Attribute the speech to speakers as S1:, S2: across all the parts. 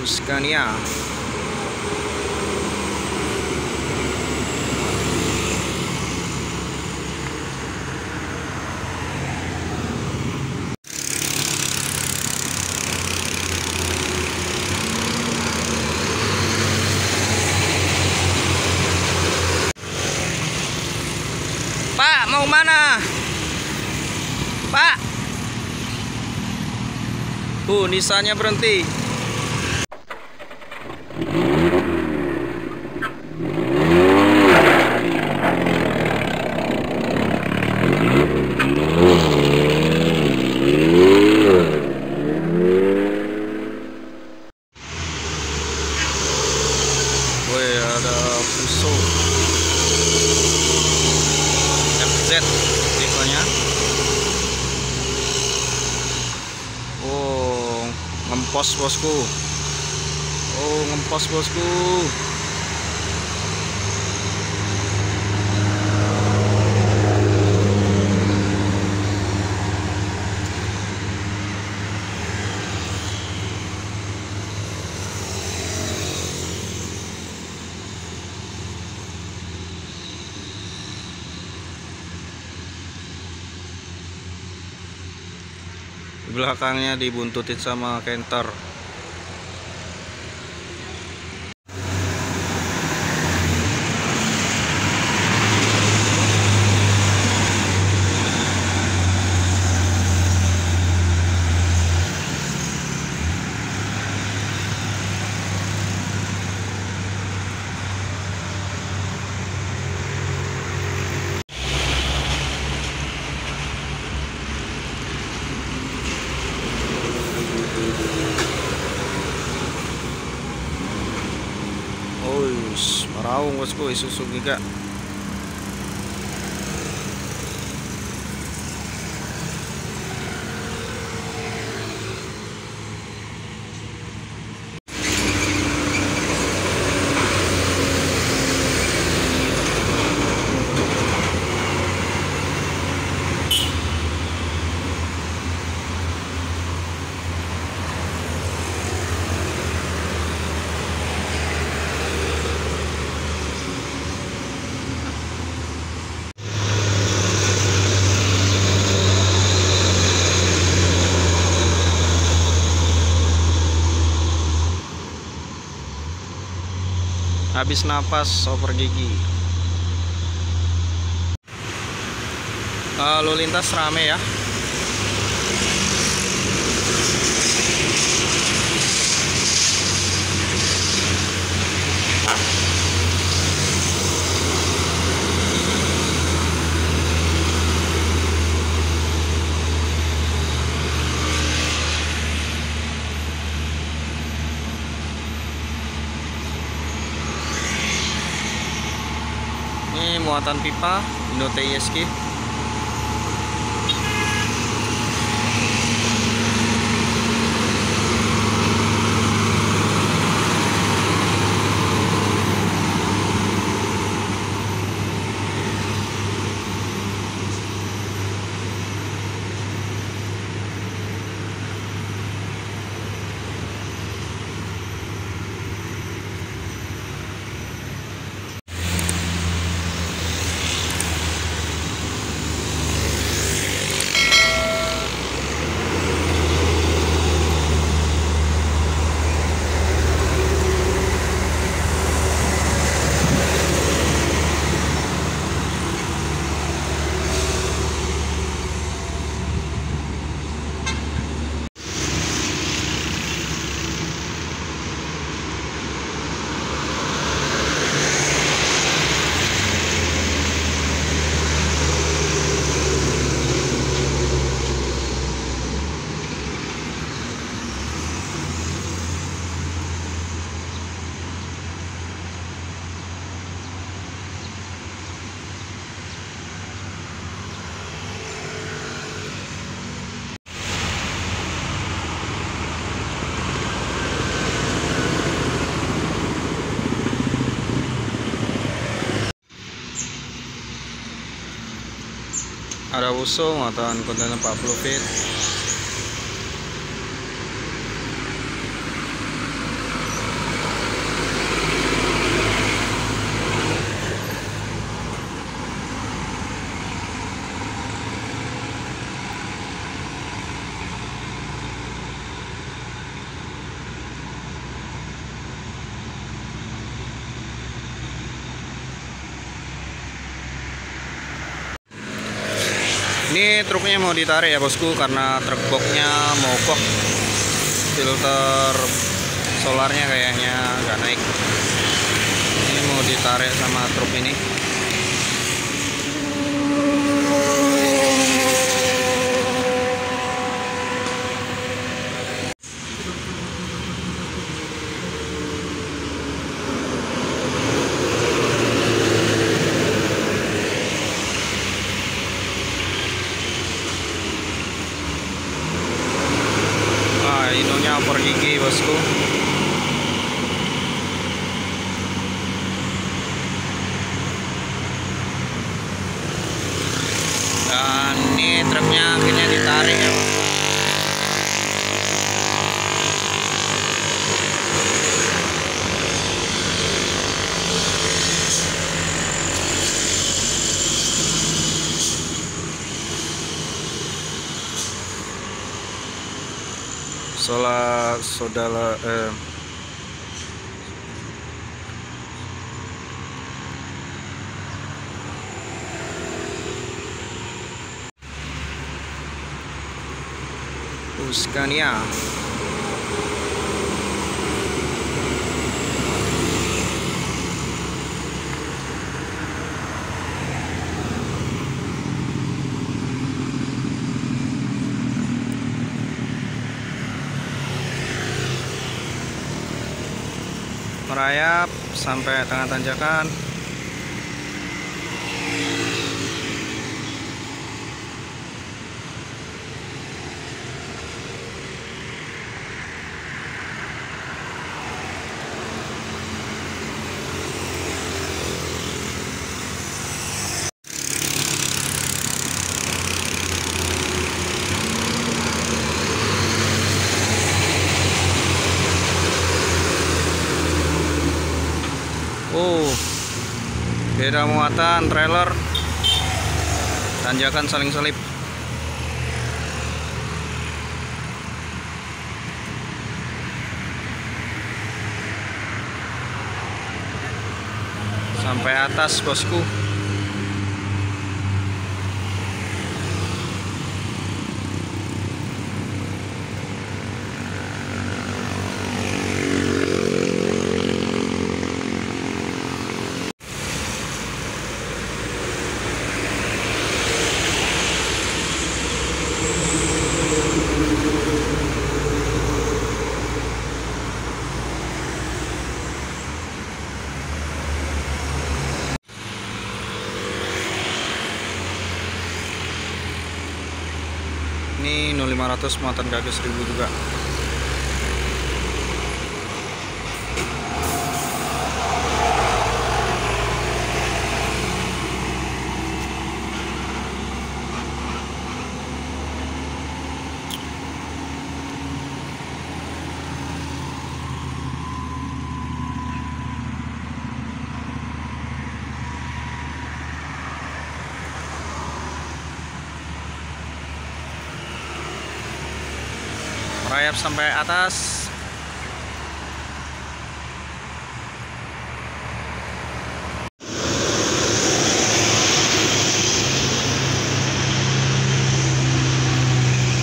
S1: Scania. Pak, mau mana? Pak. Uh, Nisanya berhenti. Ngempos bosku. Oh ngempos bosku belakangnya dibuntutin sama Kenter Oh, maraung bosku Isuzu Giga. Habis napas over gigi. Lalu lintas rame ya. Muatan pipa Indo TISK. Ada uso muatan kontainer 40 feet Ini truknya mau ditarik ya bosku karena truk boxnya mogok. Filter solarnya kayaknya nggak naik. Ini mau ditarik sama truk ini. Nah, inonya per gigi bosku. Dan ini truknya akhirnya ditarik ya. Bos. Sola saudara eh, Uskania merayap sampai tengah tanjakan Oh, beda muatan trailer, tanjakan saling selip. Sampai atas bosku. Ini 0500 muatan kaki 1000 juga. Merayap sampai atas.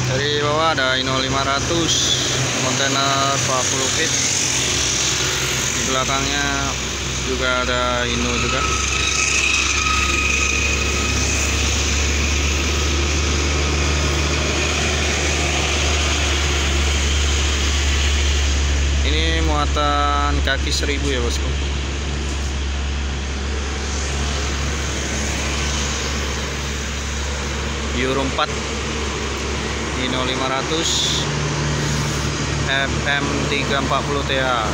S1: Dari bawah ada Ino 500 kontainer 40 feet. Di belakangnya juga ada Ino juga. Muatan kaki 1000 ya bosku. Euro 4 Dino 500 FM 340 TA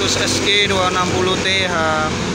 S1: Lexus SG 260 TH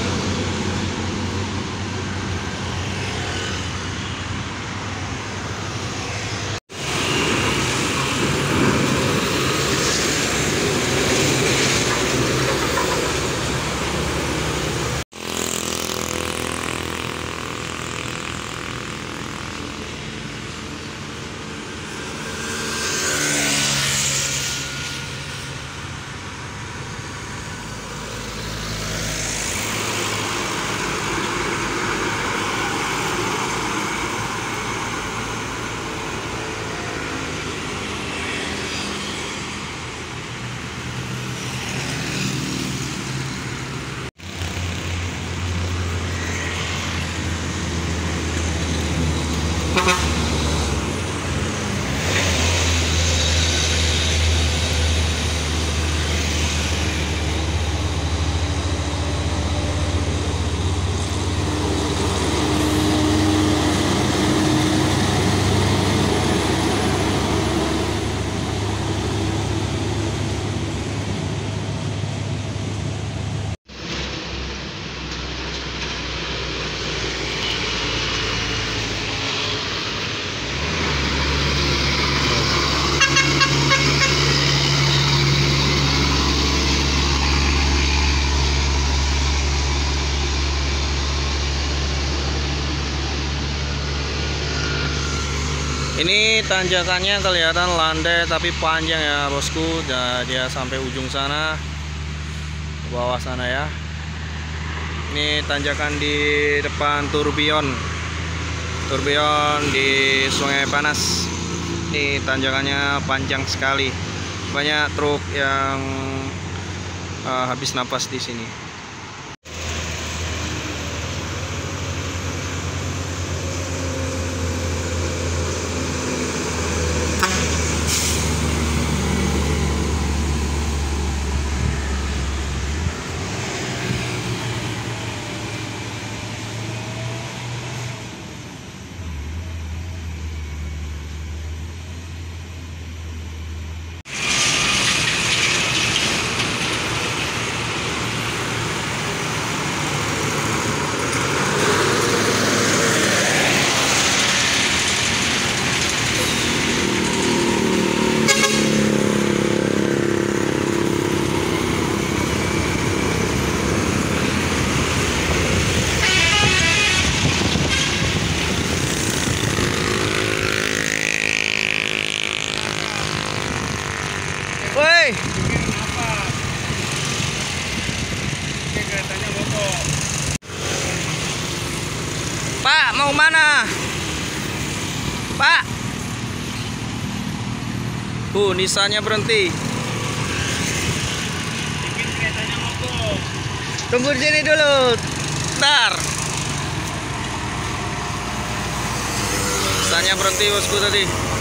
S1: Ini tanjakannya kelihatan landai tapi panjang ya bosku. Nah, dia sampai ujung sana, ke bawah sana ya. Ini tanjakan di depan Turbion, Turbion di Sungai Panas. Ini tanjakannya panjang sekali. Banyak truk yang uh, habis napas di sini. Woi, Pak, mau mana? Pak. Uh, Nissannya berhenti. Tunggu di sini dulu. Ntar. Nissannya berhenti bosku tadi.